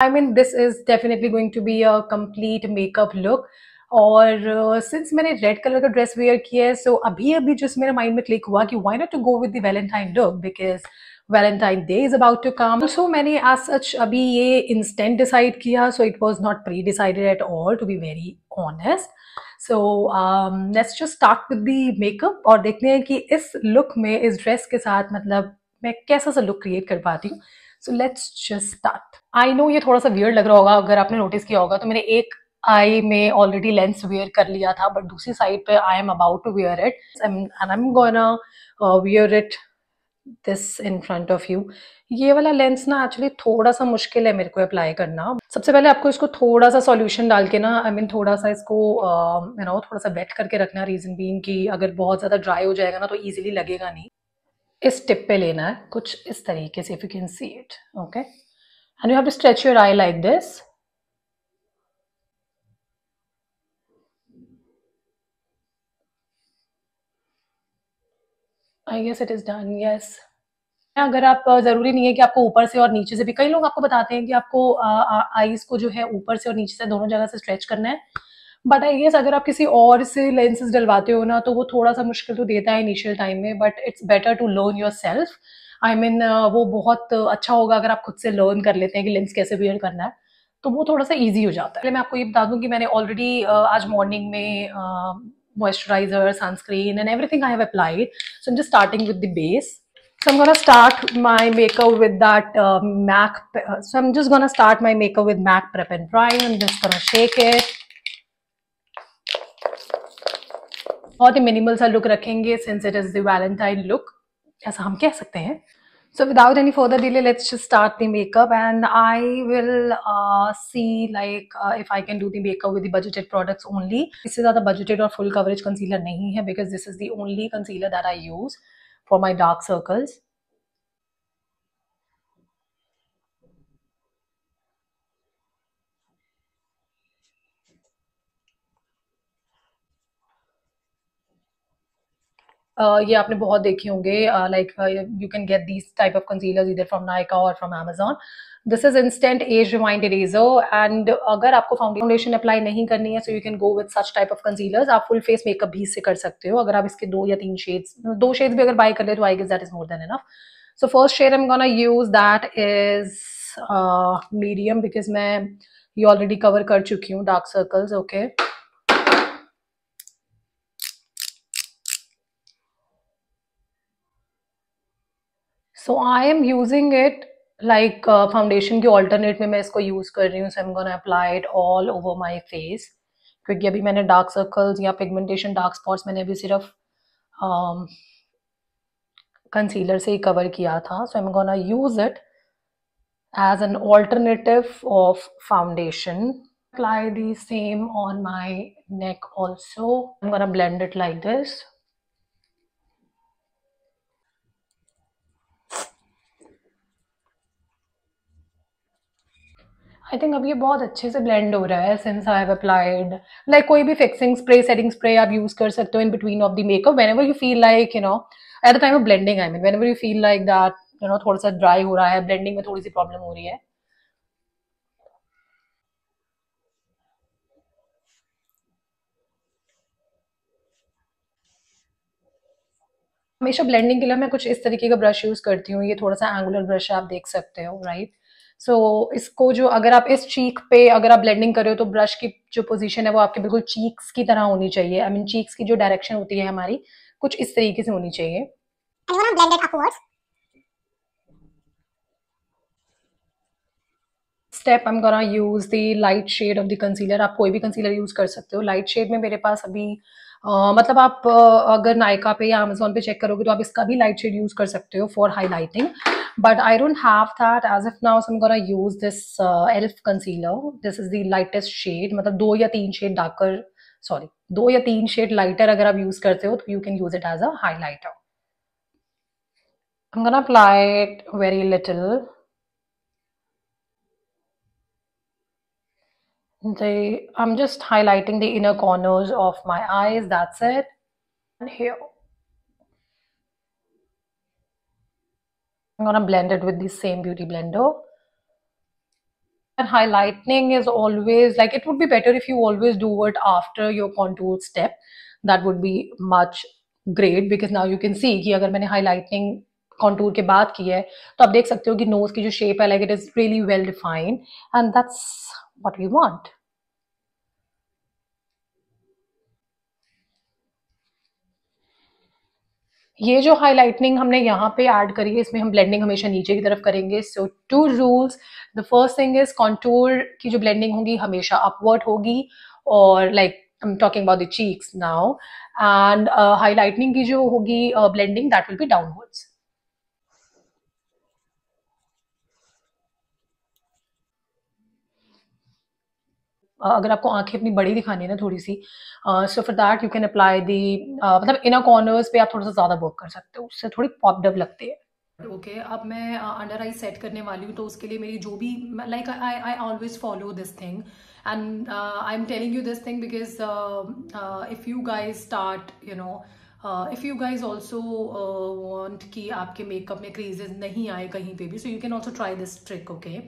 I mean, this is definitely going to be a complete makeup look. और since uh, मैंने red colour का dress wear किया है सो अभी अभी जस्ट मेरे माइंड में क्लिक हुआ कि why not to go with the Valentine look because Valentine Day is about to come so मैंने एज सच अभी ये इंस्टेंट डिसाइड किया so it was not pre decided at all to be very honest so let's just start with the makeup और देखते हैं कि इस look में इस ड्रेस के साथ मतलब मैं कैसा सा लुक क्रिएट कर पाती हूँ। So let's just start I know ये थोड़ा सा वियर्ड लग रहा होगा अगर आपने नोटिस किया होगा तो मैंने एक आई में ऑलरेडी लेंस वेयर कर लिया था बट दूसरी साइड पे I am about to wear it and I am gonna wear it this in front of you ये वाला लेंस ना एक्चुअली थोड़ा सा मुश्किल है मेरे को अप्लाई करना। सबसे पहले आपको इसको थोड़ा सा सॉल्यूशन डाल के ना आई I मीन mean, थोड़ा सा इसको you uh, know you know, थोड़ा सा वेट करके रखना रीजन बीइंग कि अगर बहुत ज़्यादा ड्राई हो जाएगा ना तो इजीली लगेगा नहीं। इस टिप पे लेना है, कुछ इस तरीके से if you can see it okay and you have to stretch your eye like this I guess it is done yes अगर आप ज़रूरी नहीं है कि आपको ऊपर से और नीचे से भी, कई लोग आपको बताते हैं कि आपको आईज को जो है ऊपर से और नीचे से दोनों जगह से स्ट्रेच करना है। बट आई गेस अगर आप किसी और से लेंसेज डलवाते हो ना तो वो थोड़ा सा मुश्किल तो देता है इनिशियल टाइम में but it's better to learn yourself I mean वो बहुत अच्छा होगा अगर आप खुद से लर्न कर लेते हैं कि लेंस कैसे बियर करना है तो वो थोड़ा सा ईजी हो जाता है। मैं आपको ये बता दूँ कि मैंने ऑलरेडी आज मॉर्निंग में moisturiser sunscreen and everything I have applied so just starting with the base so am gonna start my makeup with that MAC so am just gonna start my makeup with MAC prep and prime just gonna shake it बहुत ही minimal सा look रखेंगे since it is the look ऐसा हम कह सकते हैं। So without any further delay let's start the makeup and I will see like if I can do the makeup with the budgeted products only इससे ज़्यादा budgeted और full coverage concealer नहीं है because this is the only concealer that I use for my dark circles ये आपने बहुत देखे होंगे like you can get these type of concealers इधर फ्रॉम नायका और from Amazon this is instant age rewind eraser and अगर आपको foundation apply नहीं करनी है so you can go with such type of concealers आप फुल फेस मेकअप भी इससे कर सकते हो, अगर आप इसके दो या तीन शेड्स दो शेड्स भी अगर बाय कर ले तो I guess that is more than enough so first shade am gonna use that is medium because मैं, ये ऑलरेडी कवर कर चुकी हूँ dark circles okay okay? So I am using it like foundation की alternate में मैं इसको use कर रही हूँ so am gonna apply it all over my face क्योंकि अभी मैंने डार्क सर्कल्स या पिगमेंटेशन डार्क स्पॉट्स मैंने अभी सिर्फ़ कंसीलर um, से ही कवर किया था। So am gonna use it as an alternative of foundation apply the same on my neck also. I'm gonna blend it I think अब ये बहुत अच्छे से ब्लेंड हो रहा है since I have applied like कोई भी फिक्सिंग स्प्रे सेटिंग स्प्रे आप यूज़ कर सकते हो in between of the makeup whenever you feel like you know at the time of blending I mean whenever you feel like that you know थोड़ा सा dry हो रहा है blending में थोड़ी सी प्रॉब्लम हो रही है. हमेशा ब्लेंडिंग के लिए मैं कुछ इस तरीके का ब्रश यूज़ करती हूँ, ये थोड़ा सा एंगुलर ब्रश आप देख सकते हो राइट सो so, इसको जो अगर आप इस चीक पे अगर आप ब्लेंडिंग कर रहे हो तो ब्रश की जो पोजीशन है वो आपके बिल्कुल चीक्स की तरह होनी चाहिए। आई मीन चीक्स की जो डायरेक्शन होती है हमारी कुछ इस तरीके से होनी चाहिए। Step I am gonna use the light shade of the concealer आप कोई भी कंसीलर यूज़ कर सकते हो। लाइट शेड में मेरे पास अभी मतलब आप अगर नायका पे या अमेजोन पे चेक करोगे तो आप इसका भी लाइट शेड यूज़ कर सकते हो for highlighting but I don't have that as if now some use this elf concealer this is the lightest shade मतलब दो या तीन शेड डार्कर सॉरी दो या तीन शेड लाइटर अगर आप यूज़ करते हो तो you can use it as a highlighter I am gonna apply it very little the I'm just highlighting the inner corners of my eyes that's it and here I'm gonna blend it with the same beauty blender. and highlighting is always like it would be better if you always do it after your contour step that would be much great because now you can see कि अगर मैंने highlighting contour के बाद की है तो आप देख सकते हो कि nose की जो shape है like it is really well defined and that's what we want. ये जो हाईलाइटनिंग हमने यहाँ पे ऐड करी है, इसमें हम ब्लेंडिंग हमेशा नीचे की तरफ़ करेंगे। So two rules the first thing is contour की जो ब्लेंडिंग होगी हमेशा अपवर्ड होगी और like I am talking about the cheeks now and highlighting की जो होगी blending that will be downwards अगर आपको आँखें अपनी बड़ी दिखानी है ना थोड़ी सी so for that you can apply the मतलब इनर कॉर्नर्स पे आप थोड़ा सा ज़्यादा वर्क कर सकते हो उससे थोड़ी पॉप डब लगती है। ओके okay, अब मैं अंडर आई सेट करने वाली हूँ तो उसके लिए मेरी जो भी like I I always follow this thing and I am telling you this thing because if you guys start you know if you guys also want कि आपके मेकअप में क्रीजेज नहीं आए कहीं पे भी so you can also try this trick okay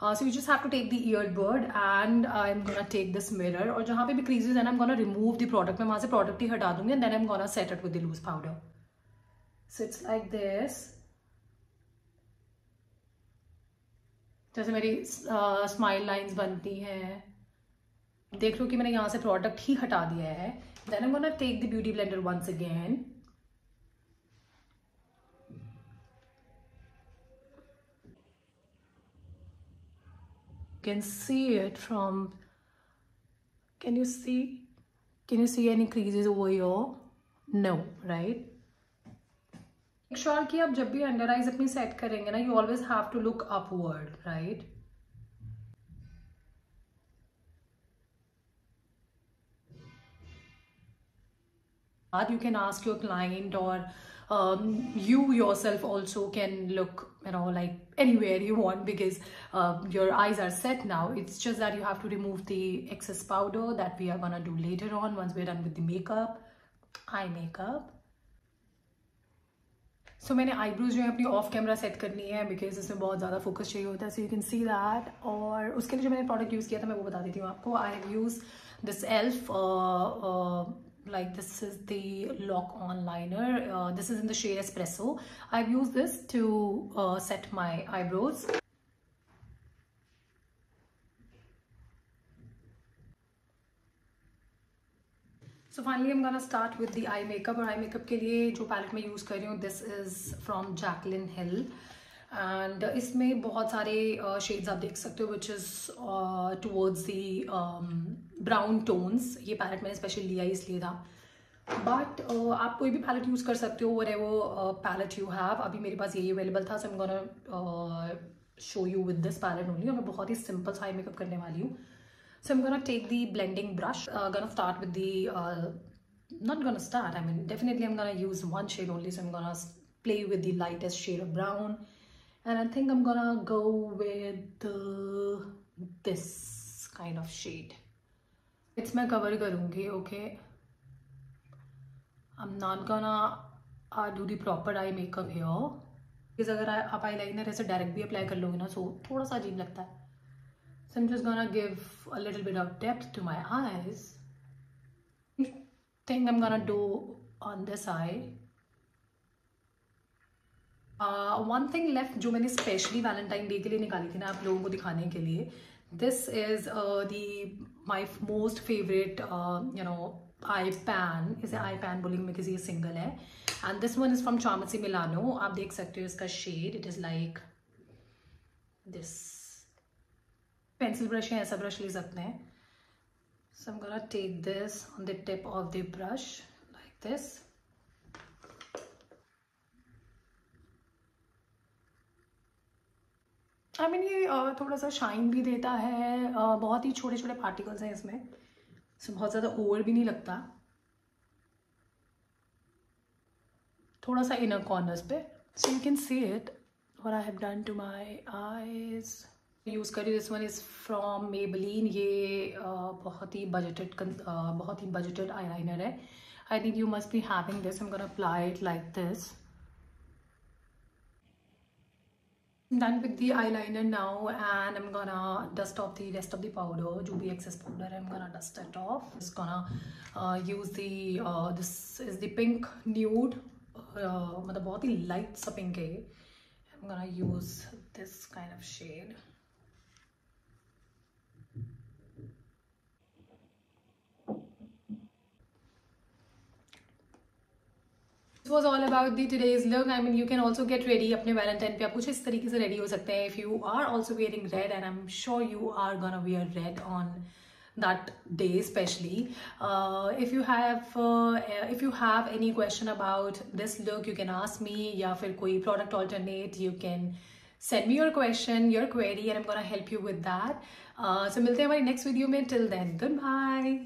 Uh, so you just have to take the earbud and I'm gonna take this mirror और जहाँ पे भी creases and I'm gonna remove the product मैं वहाँ से product ही हटा दूँगी and then I'm gonna set it with the loose powder. So it's like this. जैसे मेरी स्माइल uh, लाइंस बनती हैं देख लो कि मैंने यहाँ से प्रोडक्ट ही हटा दिया है then I gonna take the beauty blender once again can see it from can you see can you see any creases over here no right make sure कि आप जब भी अंडर आईज अपनी सेट करेंगे ना you always have to look upward right you can ask your client or um, you yourself also can look you know like anywhere you want because uh, your eyes are set now it's just that you have to remove the excess powder that we are gonna do later on once we're done with the makeup eye makeup so मैंने eyebrows जो है अपनी of camera set करनी है because इसमें बहुत ज़्यादा focus चाहिए होता है so you can see that और उसके लिए जो मैंने प्रोडक्ट यूज़ किया था मैं वो बता देती हूँ आपको I have use this elf like this is the lock on liner uh, this is in the shade espresso i've used this to uh, set my eyebrows so finally i'm gonna start with the eye makeup और eye makeup के लिए जो palette मैं use कर रही हूँ this is from Jaclyn Hill And इसमें बहुत सारे शेड्स आप देख सकते हो which is towards the brown tones ये पैलेट मैंने स्पेशल लिया इसलिए था। बट uh, आप कोई भी पैलेट यूज़ कर सकते हो wherever palette you have अभी मेरे पास यही अवेलेबल था so gonna show you with this palette only और मैं बहुत ही सिंपल सा मेकअप करने वाली हूँ। So am gonna take the blending brush gonna start with the not gonna start i mean definitely i'm gonna use one shade only so i'm gonna play with the lightest shade of brown and I think I'm gonna go with uh, this kind of shade. It's my cover karungi, okay? I'm not gonna uh, do the proper eye makeup here. because अगर आप eye liner ऐसे direct भी apply कर लोगे ना सो थोड़ा सा अजीब लगता है so I'm just gonna give a little bit of depth to my eyes thing I'm gonna do on this eye One thing left जो मैंने स्पेशली वैलेंटाइन डे के लिए निकाली थी ना आप लोगों को दिखाने के लिए this is the my most favourite you know eye pen इसे आई पैन बोलिंग में किसी सिंगल है। And this one is from चामसी Milano आप देख सकते हो इसका shade it is like this pencil brush है, ऐसा ब्रश ले सकते हैं। So I'm gonna take this on the tip of the brush I mean ये थोड़ा सा शाइन भी देता है बहुत ही छोटे छोटे पार्टिकल्स हैं इसमें। सो बहुत ज़्यादा ओवर भी नहीं लगता। थोड़ा सा इनर कॉर्नर्स पे so you can see it और I have done to my eyes use करी this one is from Maybelline ये बहुत ही बजटेड बहुत ही बजटेड आई है। I think you must be having this am gonna apply it like this done with the eyeliner now and I'm gonna dust off the rest of the powder जो भी excess powder I'm gonna dust it off just gonna uh, use the uh, this is the pink nude uh, मतलब बहुत ही light सा pink है I'm gonna use this kind of shade Was all about the today's look i mean you can also get ready apne valentine pe aap kuch is tarike se ready ho sakte hain if you are also wearing red and i'm sure you are gonna wear red on that day especially uh, if you have uh, if you have any question about this look you can ask me ya fir koi product alternate you can send me your question your query and i'm gonna help you with that uh, so milte hain hamari next video mein till then goodbye